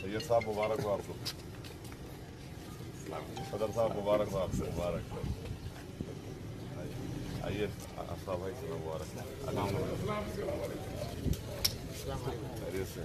سید صاحب مبارک ہو آپ کو صدر صاحب مبارک ہو آپ کو مبارک آئیے صاحب بھائی مبارک السلام علیکم خیریت سے